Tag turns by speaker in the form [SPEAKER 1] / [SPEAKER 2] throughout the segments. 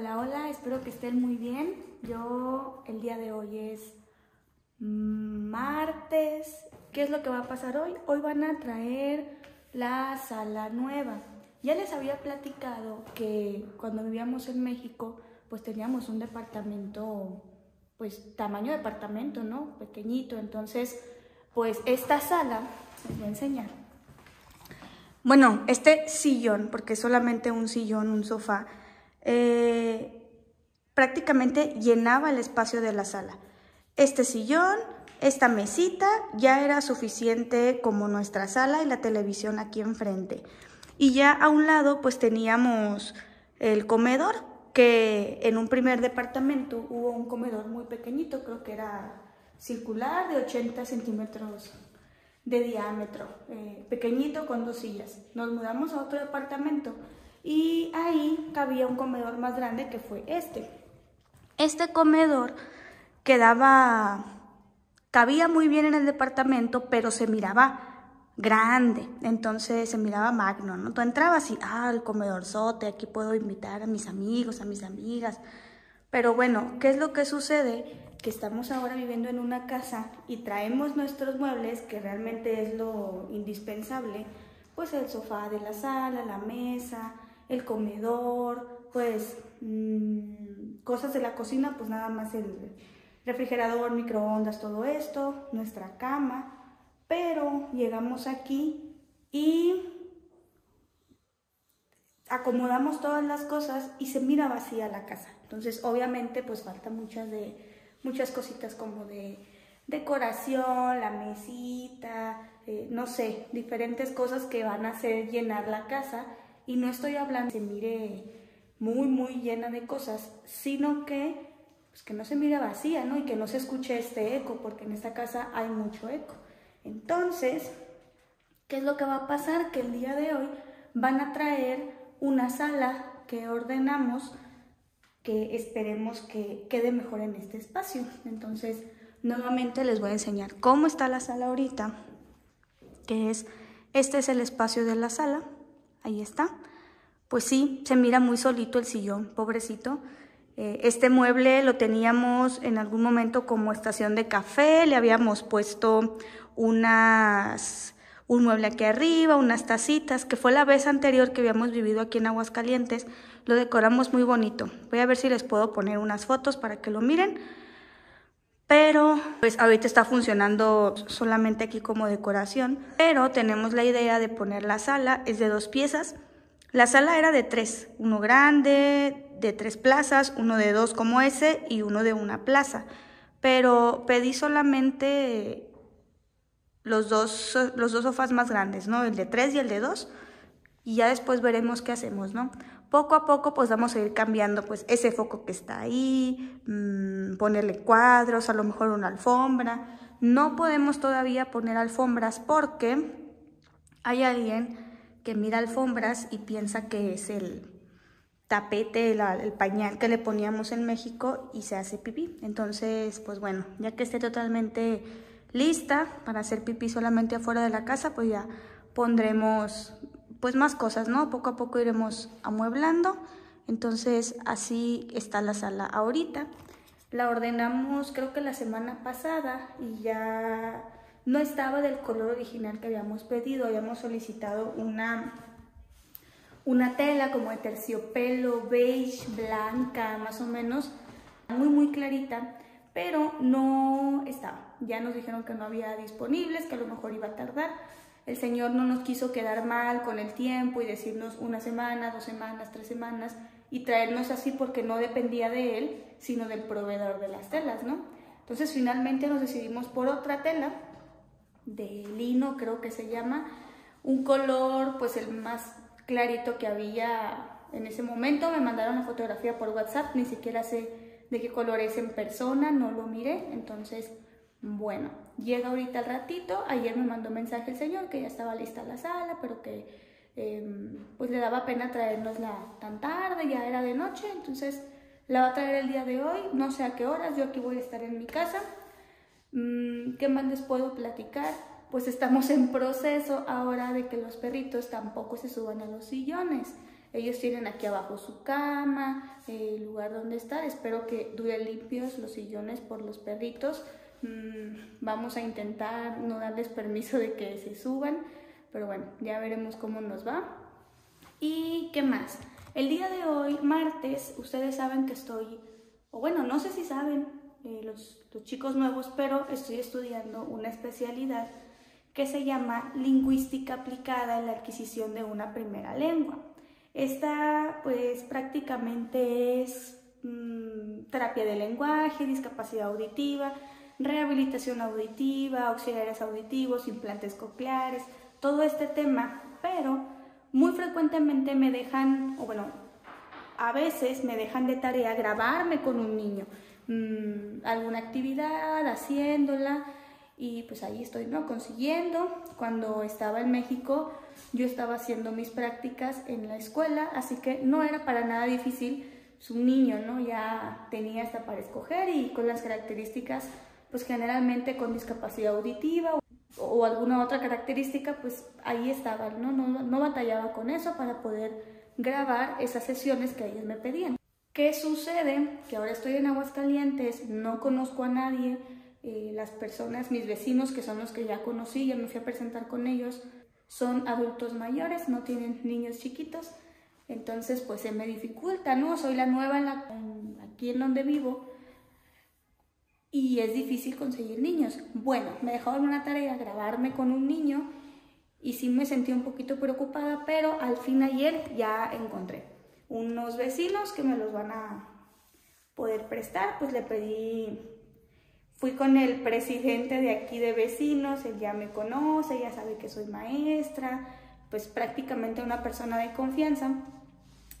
[SPEAKER 1] Hola, hola, espero que estén muy bien. Yo el día de hoy es martes. ¿Qué es lo que va a pasar hoy? Hoy van a traer la sala nueva. Ya les había platicado que cuando vivíamos en México, pues teníamos un departamento, pues tamaño departamento, ¿no? Pequeñito. Entonces, pues esta sala, les voy a enseñar. Bueno, este sillón, porque es solamente un sillón, un sofá, eh, prácticamente llenaba el espacio de la sala. Este sillón, esta mesita ya era suficiente como nuestra sala y la televisión aquí enfrente. Y ya a un lado pues teníamos el comedor, que en un primer departamento hubo un comedor muy pequeñito, creo que era circular de 80 centímetros de diámetro, eh, pequeñito con dos sillas. Nos mudamos a otro departamento y ahí cabía un comedor más grande que fue este. Este comedor quedaba, cabía muy bien en el departamento, pero se miraba grande, entonces se miraba magno, ¿no? Tú entrabas y, ah, el comedorzote, aquí puedo invitar a mis amigos, a mis amigas, pero bueno, ¿qué es lo que sucede? Que estamos ahora viviendo en una casa y traemos nuestros muebles, que realmente es lo indispensable, pues el sofá de la sala, la mesa, el comedor, pues mmm, cosas de la cocina, pues nada más el refrigerador, microondas, todo esto, nuestra cama, pero llegamos aquí y acomodamos todas las cosas y se mira vacía la casa. Entonces, obviamente, pues falta muchas de muchas cositas como de decoración, la mesita, eh, no sé, diferentes cosas que van a hacer llenar la casa y no estoy hablando que se mire muy, muy llena de cosas, sino que, pues que no se mire vacía, ¿no? Y que no se escuche este eco, porque en esta casa hay mucho eco. Entonces, ¿qué es lo que va a pasar? Que el día de hoy van a traer una sala que ordenamos que esperemos que quede mejor en este espacio. Entonces, nuevamente les voy a enseñar cómo está la sala ahorita, que es, este es el espacio de la sala, ahí está. Pues sí, se mira muy solito el sillón, pobrecito. Eh, este mueble lo teníamos en algún momento como estación de café, le habíamos puesto unas, un mueble aquí arriba, unas tacitas, que fue la vez anterior que habíamos vivido aquí en Aguascalientes. Lo decoramos muy bonito. Voy a ver si les puedo poner unas fotos para que lo miren. Pero pues ahorita está funcionando solamente aquí como decoración. Pero tenemos la idea de poner la sala, es de dos piezas. La sala era de tres, uno grande, de tres plazas, uno de dos como ese y uno de una plaza. Pero pedí solamente los dos, los dos sofás más grandes, ¿no? El de tres y el de dos. Y ya después veremos qué hacemos, ¿no? Poco a poco pues vamos a ir cambiando pues ese foco que está ahí, mmm, ponerle cuadros, a lo mejor una alfombra. No podemos todavía poner alfombras porque hay alguien que mira alfombras y piensa que es el tapete, el, el pañal que le poníamos en México y se hace pipí. Entonces, pues bueno, ya que esté totalmente lista para hacer pipí solamente afuera de la casa, pues ya pondremos pues más cosas, ¿no? Poco a poco iremos amueblando. Entonces así está la sala ahorita. La ordenamos creo que la semana pasada y ya no estaba del color original que habíamos pedido. Habíamos solicitado una, una tela como de terciopelo, beige, blanca, más o menos, muy muy clarita, pero no estaba. Ya nos dijeron que no había disponibles, que a lo mejor iba a tardar. El Señor no nos quiso quedar mal con el tiempo y decirnos una semana, dos semanas, tres semanas y traernos así porque no dependía de Él, sino del proveedor de las telas, ¿no? Entonces finalmente nos decidimos por otra tela, de lino creo que se llama, un color pues el más clarito que había en ese momento. Me mandaron la fotografía por WhatsApp, ni siquiera sé de qué color es en persona, no lo miré, entonces bueno, llega ahorita el ratito, ayer me mandó mensaje el señor que ya estaba lista la sala, pero que em, pues le daba pena traernosla tan tarde, ya era de noche, entonces la va a traer el día de hoy, no sé a qué horas, yo aquí voy a estar en mi casa. Mm, ¿Qué más les puedo platicar? Pues estamos en proceso ahora de que los perritos tampoco se suban a los sillones. Ellos tienen aquí abajo su cama, el lugar donde estar. Espero que duren limpios los sillones por los perritos. Mm, vamos a intentar no darles permiso de que se suban, pero bueno, ya veremos cómo nos va. ¿Y qué más? El día de hoy, martes, ustedes saben que estoy, o bueno, no sé si saben eh, los, chicos nuevos, pero estoy estudiando una especialidad que se llama lingüística aplicada en la adquisición de una primera lengua. Esta pues prácticamente es mm, terapia de lenguaje, discapacidad auditiva, rehabilitación auditiva, auxiliares auditivos, implantes cocleares, todo este tema, pero muy frecuentemente me dejan, o bueno, a veces me dejan de tarea grabarme con un niño, mm, alguna actividad, haciéndola, y pues ahí estoy, ¿no? Consiguiendo. Cuando estaba en México, yo estaba haciendo mis prácticas en la escuela, así que no era para nada difícil. Su niño, ¿no? Ya tenía hasta para escoger y con las características, pues generalmente con discapacidad auditiva o, alguna otra característica, pues ahí estaba, ¿no? ¿no? No batallaba con eso para poder grabar esas sesiones que ellos me pedían. ¿Qué sucede? Que ahora estoy en Aguascalientes, no conozco a nadie, eh, las personas, mis vecinos, que son los que ya conocí, ya me fui a presentar con ellos, son adultos mayores, no tienen niños chiquitos, entonces pues se me dificulta, ¿no? Soy la nueva en la, aquí en donde vivo y es difícil conseguir niños. Bueno, me dejaron una tarea, grabarme con un niño y sí me sentí un poquito preocupada, pero al fin ayer ya encontré unos vecinos que me los van a poder prestar, pues le pedí Fui con el presidente de aquí de vecinos, él ya me conoce, ya sabe que soy maestra, pues prácticamente una persona de confianza.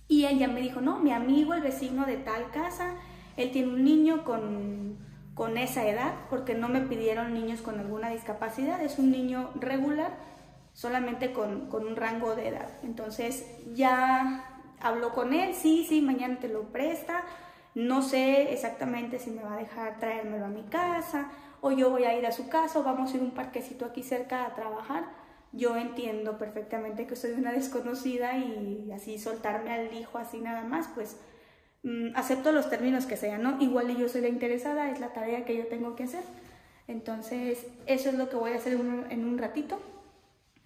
[SPEAKER 1] Y él ya me dijo, no, mi amigo, el vecino de tal casa, él tiene un niño con, con esa edad, porque no me pidieron niños con alguna discapacidad, es un niño regular, solamente con, con un rango de edad. Entonces ya habló con él, sí, sí, mañana te lo presta, no sé exactamente si me va a dejar traérmelo a mi casa o yo voy a ir a su casa o vamos a ir a un parquecito aquí cerca a trabajar. Yo entiendo perfectamente que soy una desconocida y así soltarme al hijo así nada más, pues acepto los términos que sean, ¿no? Igual yo soy la interesada, es la tarea que yo tengo que hacer. Entonces, eso es lo que voy a hacer en un ratito.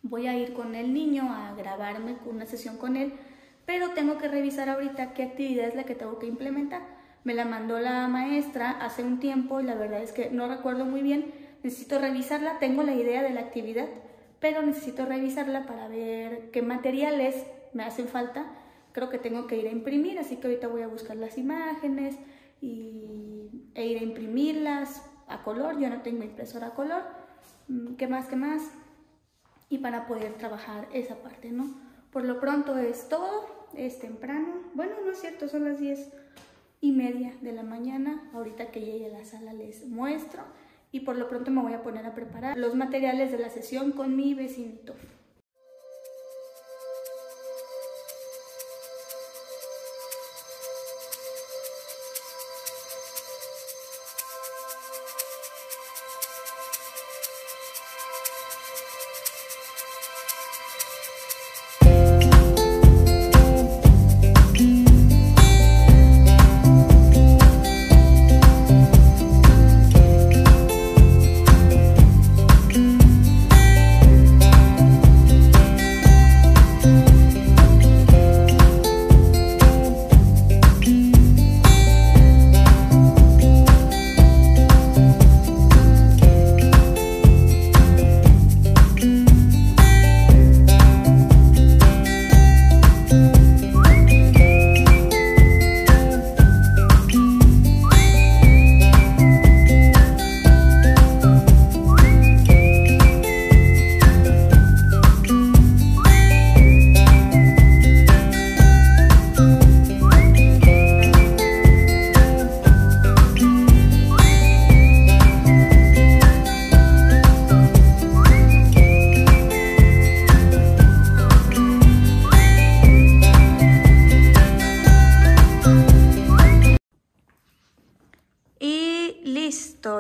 [SPEAKER 1] Voy a ir con el niño a grabarme una sesión con él pero tengo que revisar ahorita qué actividad es la que tengo que implementar. Me la mandó la maestra hace un tiempo y la verdad es que no recuerdo muy bien. Necesito revisarla, tengo la idea de la actividad, pero necesito revisarla para ver qué materiales me hacen falta. Creo que tengo que ir a imprimir, así que ahorita voy a buscar las imágenes y, e ir a imprimirlas a color. Yo no tengo impresora a color. Mm, ¿Qué más? ¿Qué más? Y para poder trabajar esa parte, ¿no? Por lo pronto es todo es temprano. Bueno, no es cierto, son las 10 y media de la mañana. Ahorita que llegue a la sala les muestro. Y por lo pronto me voy a poner a preparar los materiales de la sesión con mi vecinito.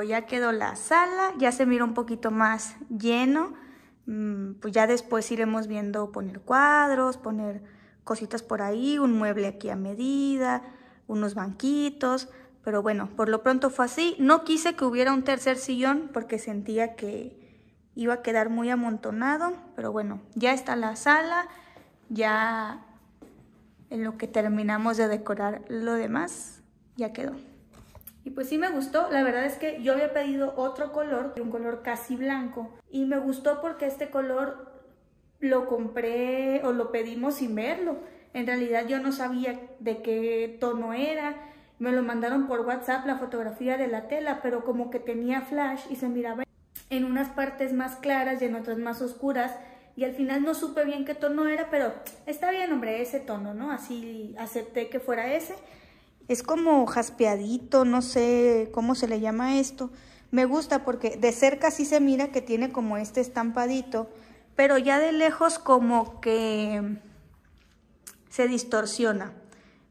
[SPEAKER 1] Ya quedó la sala, ya se mira un poquito más lleno. Mm, pues ya después iremos viendo poner cuadros, poner cositas por ahí, un mueble aquí a medida, unos banquitos, pero bueno, por lo pronto fue así. No quise que hubiera un tercer sillón porque sentía que iba a quedar muy amontonado, pero bueno, ya está la sala, ya en lo que terminamos de decorar lo demás, ya quedó. Y pues sí me gustó, la verdad es que yo había pedido otro color, un color casi blanco, y me gustó porque este color lo compré o lo pedimos sin verlo. En realidad yo no sabía de qué tono era, me lo mandaron por WhatsApp la fotografía de la tela, pero como que tenía flash y se miraba en unas partes más claras y en otras más oscuras, y al final no supe bien qué tono era, pero está bien, hombre, ese tono, ¿no? Así acepté que fuera ese. Es como jaspeadito, no sé cómo se le llama esto. Me gusta porque de cerca sí se mira que tiene como este estampadito, pero ya de lejos como que se distorsiona.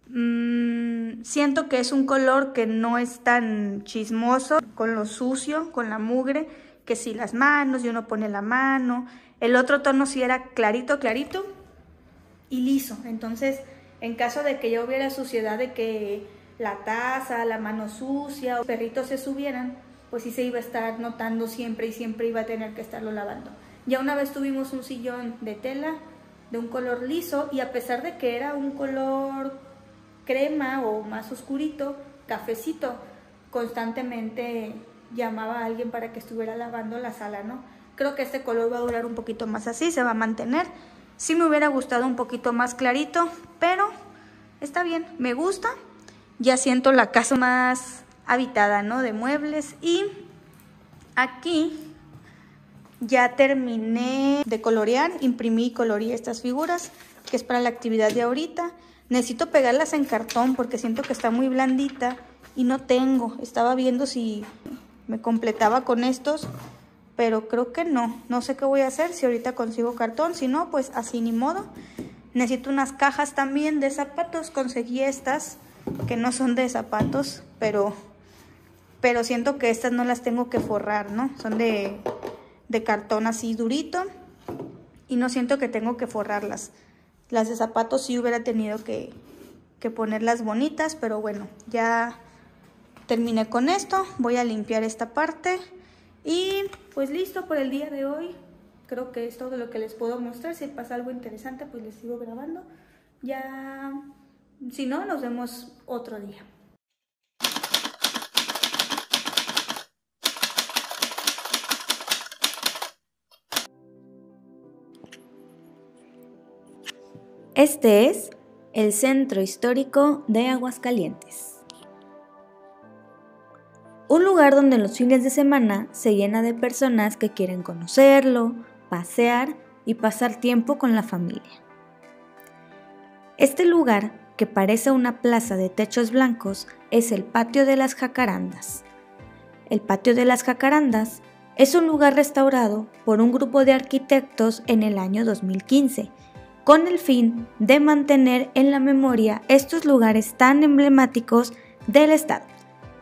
[SPEAKER 1] Mm, siento que es un color que no es tan chismoso con lo sucio, con la mugre, que si las manos y uno pone la mano, el otro tono sí era clarito, clarito y liso. Entonces, en caso de que ya hubiera suciedad de que la taza, la mano sucia o perritos se subieran, pues sí se iba a estar notando siempre y siempre iba a tener que estarlo lavando. Ya una vez tuvimos un sillón de tela de un color liso y a pesar de que era un color crema o más oscurito, cafecito, constantemente llamaba a alguien para que estuviera lavando la sala, ¿no? Creo que este color va a durar un poquito más así, se va a mantener. Sí me hubiera gustado un poquito más clarito, pero está bien, me gusta. Ya siento la casa más habitada, ¿no? De muebles. Y aquí ya terminé de colorear, imprimí y coloreé estas figuras, que es para la actividad de ahorita. Necesito pegarlas en cartón porque siento que está muy blandita y no tengo. Estaba viendo si me completaba con estos, pero creo que no. No sé qué voy a hacer, si ahorita consigo cartón, si no, pues así ni modo. Necesito unas cajas también de zapatos, conseguí estas, que no son de zapatos, pero, pero siento que estas no las tengo que forrar, ¿no? Son de, de cartón así durito y no siento que tengo que forrarlas. Las de zapatos sí hubiera tenido que, que ponerlas bonitas, pero bueno, ya terminé con esto. Voy a limpiar esta parte y pues listo por el día de hoy. Creo que es todo lo que les puedo mostrar. Si pasa algo interesante, pues les sigo grabando. Ya, si no, nos vemos otro día.
[SPEAKER 2] Este es el Centro Histórico de Aguascalientes. Un lugar donde los fines de semana se llena de personas que quieren conocerlo, pasear y pasar tiempo con la familia. Este lugar, que parece una plaza de techos blancos, es el Patio de las Jacarandas. El Patio de las Jacarandas es un lugar restaurado por un grupo de arquitectos en el año 2015, con el fin de mantener en la memoria estos lugares tan emblemáticos del Estado.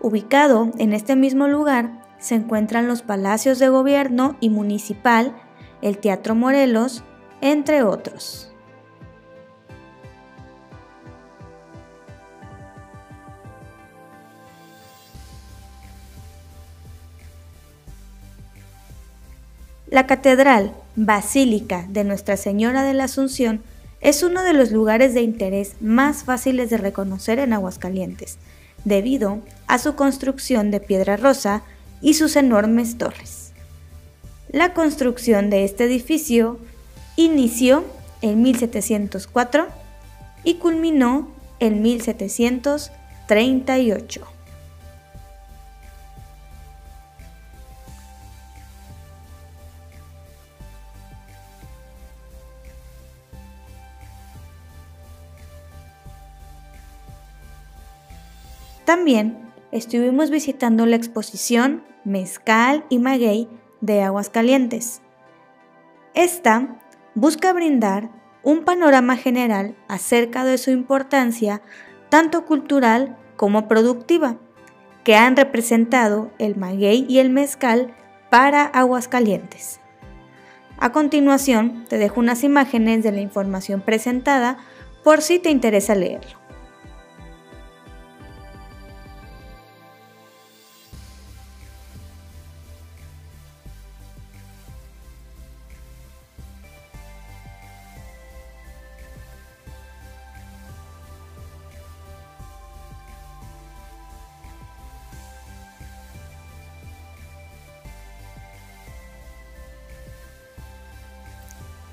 [SPEAKER 2] Ubicado en este mismo lugar se encuentran los palacios de gobierno y municipal, el Teatro Morelos, entre otros. La Catedral Basílica de Nuestra Señora de la Asunción es uno de los lugares de interés más fáciles de reconocer en Aguascalientes, debido a su construcción de piedra rosa y sus enormes torres. La construcción de este edificio inició en 1704 y culminó en 1738. También estuvimos visitando la exposición Mezcal y Maguey de Aguascalientes. Esta busca brindar un panorama general acerca de su importancia tanto cultural como productiva, que han representado el maguey y el mezcal para Aguascalientes. A continuación, te dejo unas imágenes de la información presentada por si te interesa leerlo.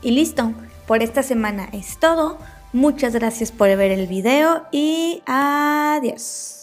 [SPEAKER 2] Y listo, por esta semana es todo. Muchas gracias por ver el video y adiós.